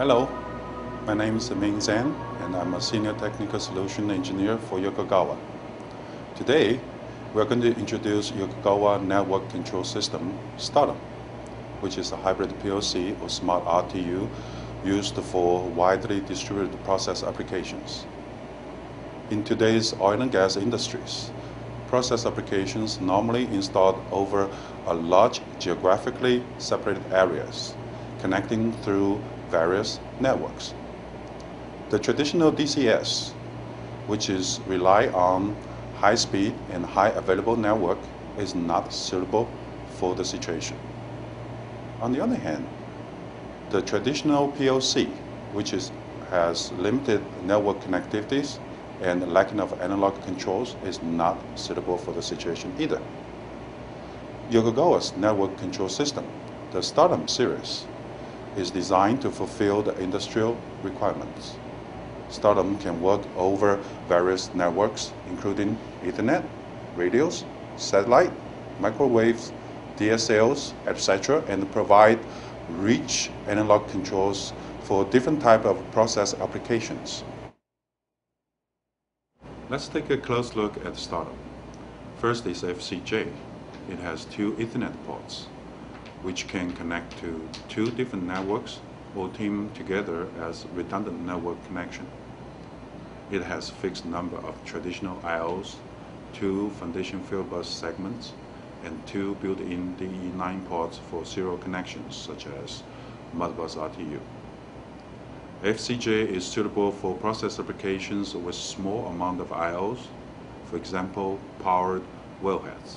Hello, my name is Ming Zhang, and I'm a Senior Technical Solution Engineer for Yokogawa. Today, we're going to introduce Yokogawa Network Control System, STARDOM, which is a hybrid PLC or smart RTU used for widely distributed process applications. In today's oil and gas industries, process applications normally installed over a large geographically separated areas, connecting through various networks. The traditional DCS, which is rely on high speed and high available network, is not suitable for the situation. On the other hand, the traditional PLC, which is, has limited network connectivities and lacking of analog controls is not suitable for the situation either. Yokogawa's network control system, the STARDOM series, is designed to fulfill the industrial requirements. STARDOM can work over various networks, including Ethernet, radios, satellite, microwaves, DSLs, etc., and provide rich analog controls for different type of process applications. Let's take a close look at STARDOM. First is FCJ. It has two Ethernet ports, which can connect to two different networks or team together as redundant network connection. It has fixed number of traditional IOs, two foundation fieldbus segments, and two built-in DE9 ports for serial connections, such as Modbus RTU. FCJ is suitable for process applications with small amount of I.O.s, for example, powered wellheads.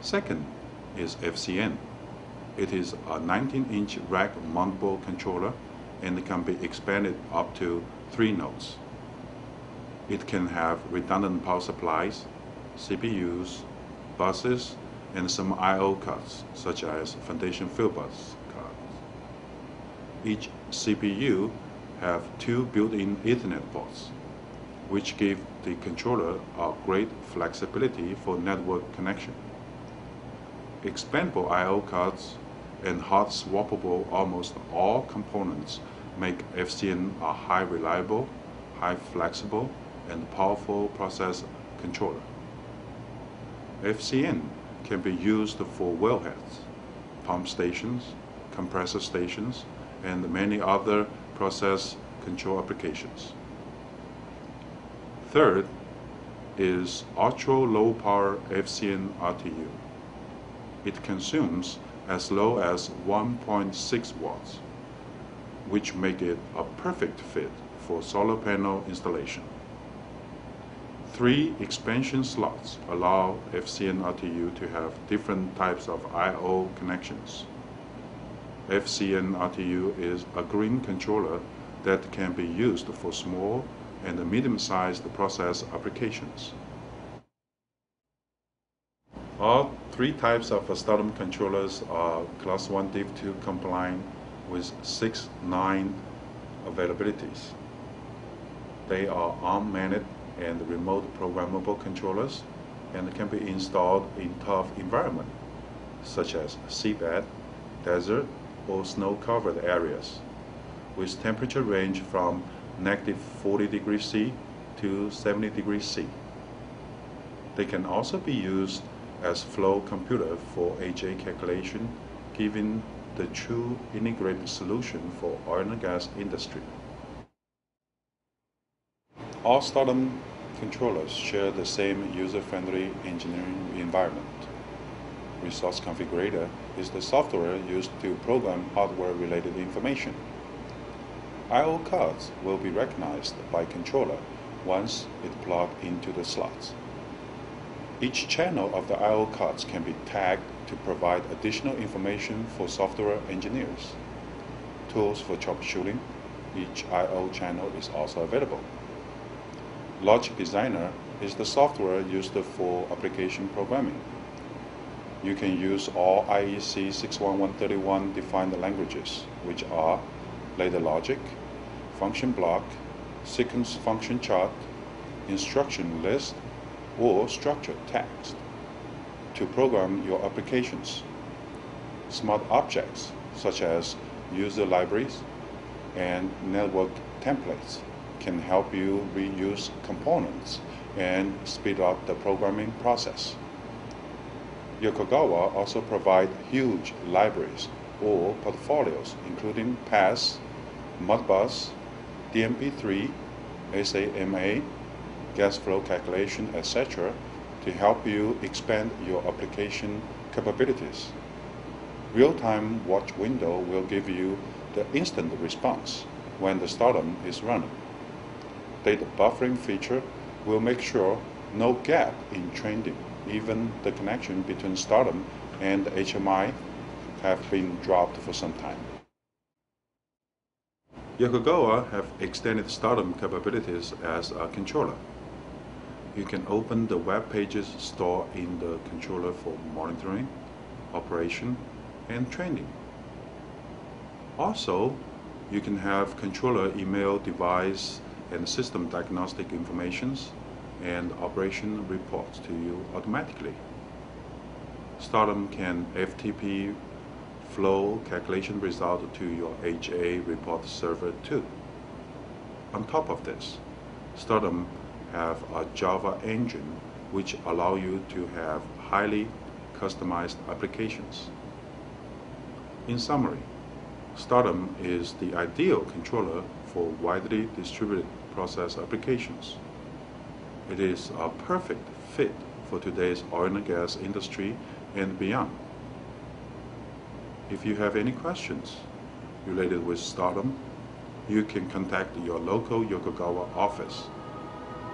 Second is FCN. It is a 19-inch rack mountable controller and can be expanded up to three nodes. It can have redundant power supplies, CPUs, buses, and some I.O. cards, such as foundation fieldbus cards. each CPU have two built-in Ethernet ports, which give the controller a great flexibility for network connection. Expandable I.O. cards and hot swappable almost all components make FCN a high reliable, high flexible, and powerful process controller. FCN can be used for wellheads, pump stations, compressor stations, and many other process control applications. Third is ultra low power FCN RTU. It consumes as low as 1.6 watts, which make it a perfect fit for solar panel installation. Three expansion slots allow FCN RTU to have different types of I.O. connections. FCN RTU is a green controller that can be used for small and medium-sized process applications. All three types of STARDOM controllers are Class 1 Div 2 compliant with 6 9 availabilities. They are ARM-managed and remote programmable controllers and can be installed in tough environments such as seabed, desert, or snow-covered areas, with temperature range from negative 40 degrees C to 70 degrees C. They can also be used as flow computer for AGA calculation, giving the true integrated solution for oil and gas industry. All STARDOM controllers share the same user-friendly engineering environment. Resource Configurator is the software used to program hardware-related information. I.O. cards will be recognized by controller once it plugged into the slots. Each channel of the I.O. cards can be tagged to provide additional information for software engineers. Tools for troubleshooting each I.O. channel is also available. Logic Designer is the software used for application programming you can use all IEC 61131 defined languages, which are ladder logic, function block, sequence function chart, instruction list, or structured text to program your applications. Smart objects such as user libraries, and network templates can help you reuse components and speed up the programming process. Yokogawa also provide huge libraries or portfolios including PASS, Modbus, DNP3, SAMA, gas flow calculation, etc. to help you expand your application capabilities. Real-time watch window will give you the instant response when the stardom is running. Data buffering feature will make sure no gap in trending. Even the connection between stardom and HMI have been dropped for some time. Yokogawa have extended Stardom capabilities as a controller. You can open the web pages stored in the controller for monitoring, operation, and training. Also, you can have controller email device and system diagnostic informations and operation reports to you automatically. Stardom can FTP flow calculation result to your HA report server too. On top of this, Stardom have a Java engine which allow you to have highly customized applications. In summary, Stardom is the ideal controller for widely distributed process applications. It is a perfect fit for today's oil and gas industry and beyond. If you have any questions related with Stardom, you can contact your local Yokogawa office.